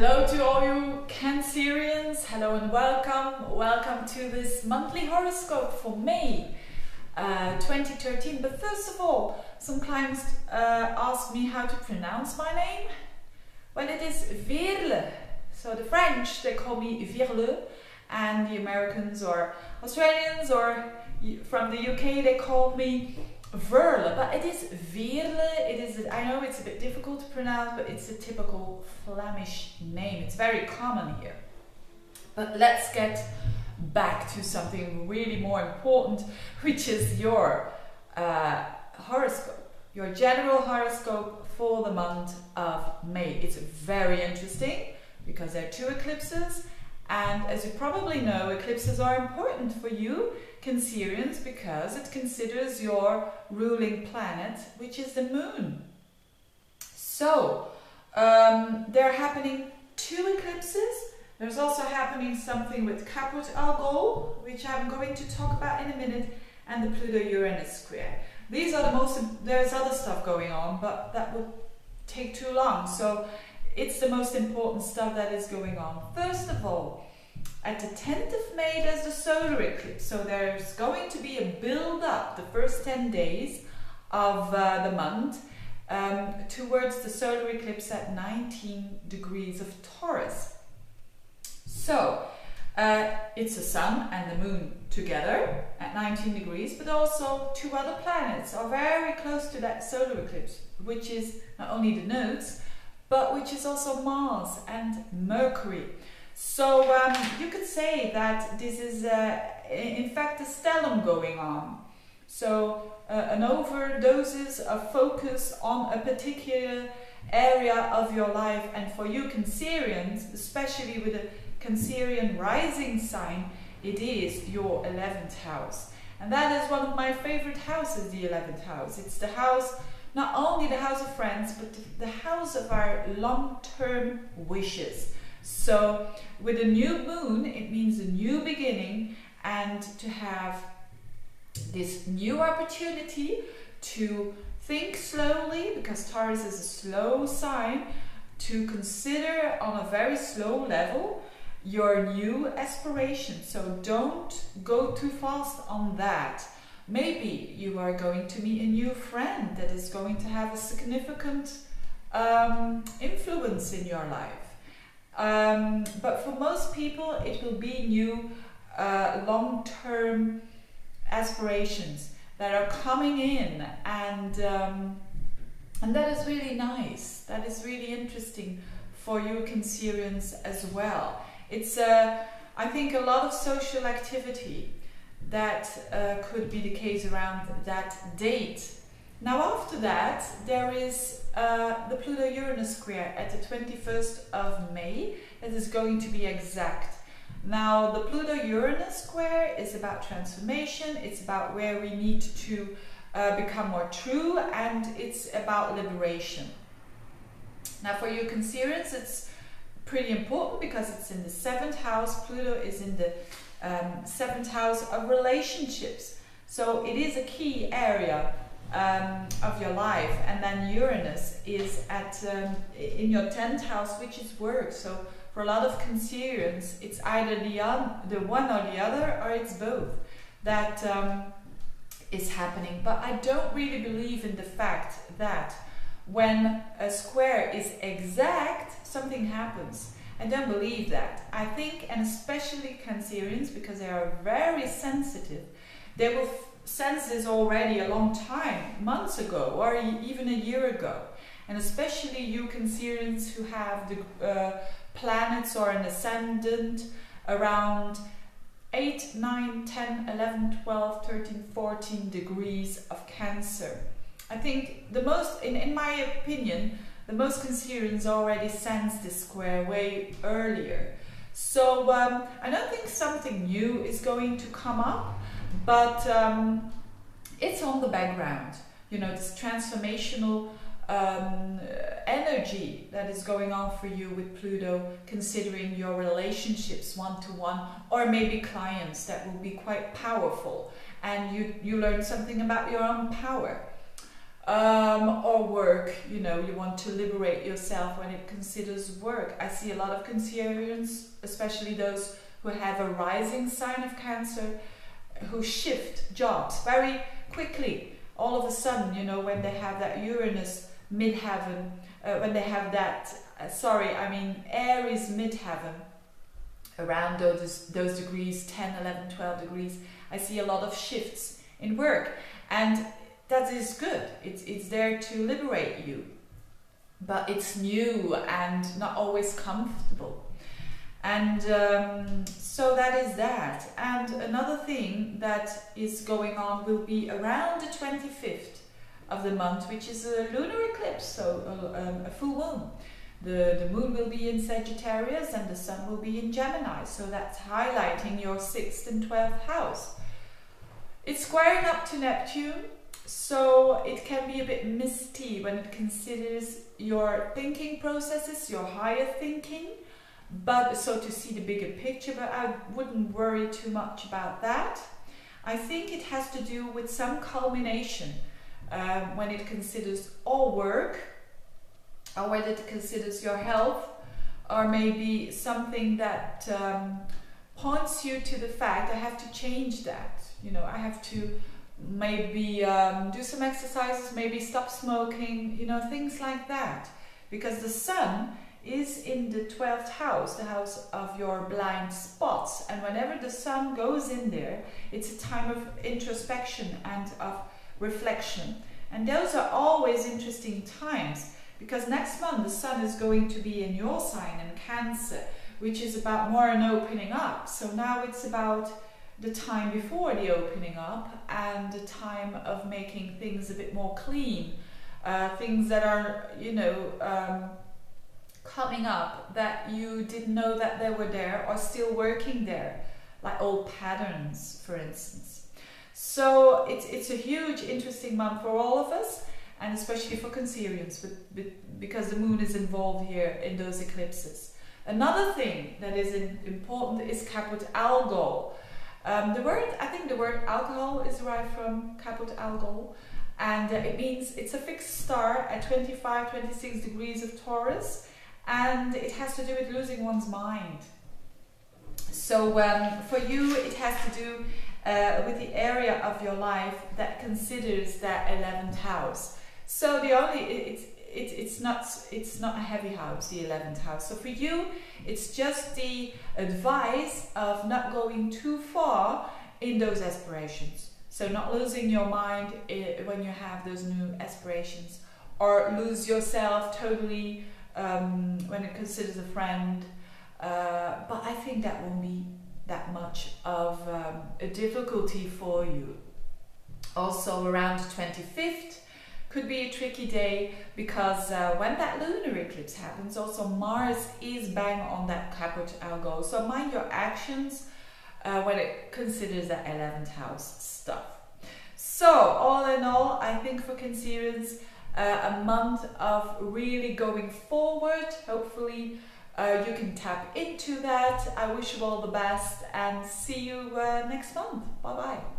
Hello to all you Cancerians. Hello and welcome. Welcome to this monthly horoscope for May uh, 2013. But first of all, some clients uh, asked me how to pronounce my name. Well, it is Virle. So the French, they call me Virle, and the Americans or Australians or from the UK, they call me Verle, but it is Virle. It is. I know it's a bit difficult to pronounce, but it's a typical Flemish name. It's very common here. But let's get back to something really more important, which is your uh, horoscope, your general horoscope for the month of May. It's very interesting because there are two eclipses, and as you probably know, eclipses are important for you Cancerians because it considers your ruling planet, which is the moon. So, um, there are happening two eclipses. There's also happening something with Caput Algol, which I'm going to talk about in a minute, and the Pluto-Uranus square. These are the most, there's other stuff going on, but that would take too long. So it's the most important stuff that is going on. First of all, at the 10th of May, there's the solar eclipse. So there's going to be a build up the first 10 days of uh, the month um, towards the solar eclipse at 19 degrees of Taurus. So uh, it's the sun and the moon together at 19 degrees, but also two other planets are very close to that solar eclipse, which is not only the nodes, but which is also Mars and Mercury. So um, you could say that this is, uh, in fact, a stellium going on. So uh, an overdoses of focus on a particular area of your life. And for you Cancerians, especially with a Cancerian rising sign, it is your 11th house. And that is one of my favorite houses, the 11th house. It's the house, not only the house of friends, but the house of our long-term wishes. So with a new moon, it means a new beginning and to have this new opportunity to think slowly because Taurus is a slow sign to consider on a very slow level your new aspiration. So don't go too fast on that. Maybe you are going to meet a new friend that is going to have a significant um, influence in your life. Um, but for most people, it will be new uh, long-term aspirations that are coming in, and um, and that is really nice. That is really interesting for you Cancerians as well. It's uh, I think a lot of social activity that uh, could be the case around that date. Now after that, there is uh, the Pluto-Uranus square at the 21st of May. It is going to be exact. Now, the Pluto-Uranus square is about transformation. It's about where we need to uh, become more true, and it's about liberation. Now, for you Cancerians, it's pretty important because it's in the seventh house. Pluto is in the um, seventh house of relationships. So it is a key area um, of your life. And then Uranus is at um, in your 10th house, which is work. So for a lot of Cancerians, it's either the, un, the one or the other, or it's both that um, is happening. But I don't really believe in the fact that when a square is exact, something happens. I don't believe that. I think, and especially Cancerians, because they are very sensitive, they will sense this already a long time, months ago, or even a year ago. And especially you Cancerians who have the uh, planets or an ascendant around 8, 9, 10, 11, 12, 13, 14 degrees of Cancer. I think the most, in, in my opinion, the most Cancerians already sense this square way earlier. So um, I don't think something new is going to come up but um, it's on the background. You know, this transformational um, energy that is going on for you with Pluto, considering your relationships one to one, or maybe clients that will be quite powerful, and you you learn something about your own power. Um, or work. You know, you want to liberate yourself when it considers work. I see a lot of Cancerians, especially those who have a rising sign of Cancer, who shift jobs very quickly. All of a sudden, you know, when they have that Uranus midheaven, uh, when they have that, uh, sorry, I mean Aries midheaven, around those, those degrees 10, 11, 12 degrees, I see a lot of shifts in work. And that is good. It's, it's there to liberate you. But it's new and not always comfortable. And um, so that is that. And another thing that is going on will be around the 25th of the month, which is a lunar eclipse, so a, um, a full moon. The, the moon will be in Sagittarius and the sun will be in Gemini, so that's highlighting your 6th and 12th house. It's squaring up to Neptune, so it can be a bit misty when it considers your thinking processes, your higher thinking, but so to see the bigger picture, but I wouldn't worry too much about that. I think it has to do with some culmination um, when it considers all work, or whether it considers your health, or maybe something that um, points you to the fact I have to change that. You know, I have to maybe um, do some exercises, maybe stop smoking, you know, things like that. Because the sun is in the 12th house, the house of your blind spots. And whenever the sun goes in there, it's a time of introspection and of reflection. And those are always interesting times because next month the sun is going to be in your sign in Cancer, which is about more an opening up. So now it's about the time before the opening up and the time of making things a bit more clean. Uh, things that are, you know, um, coming up that you didn't know that they were there or still working there, like old patterns, for instance. So it's, it's a huge, interesting month for all of us, and especially for Cancerians, because the moon is involved here in those eclipses. Another thing that is important is Caput Algol. Um, the word, I think the word alcohol is derived from Caput Algol, and uh, it means it's a fixed star at 25, 26 degrees of Taurus, and it has to do with losing one's mind. So um, for you, it has to do uh, with the area of your life that considers that 11th house. So the only it's it, it's not it's not a heavy house, the 11th house. So for you, it's just the advice of not going too far in those aspirations. So not losing your mind eh, when you have those new aspirations, or lose yourself totally um, when it considers a friend. Uh, but I think that won't be that much of um, a difficulty for you. Also around 25th could be a tricky day because uh, when that lunar eclipse happens, also Mars is bang on that Caput Algol. So mind your actions uh, when it considers that 11th house stuff. So all in all, I think for Cancerians, uh, a month of really going forward. Hopefully uh, you can tap into that. I wish you all the best and see you uh, next month. Bye bye.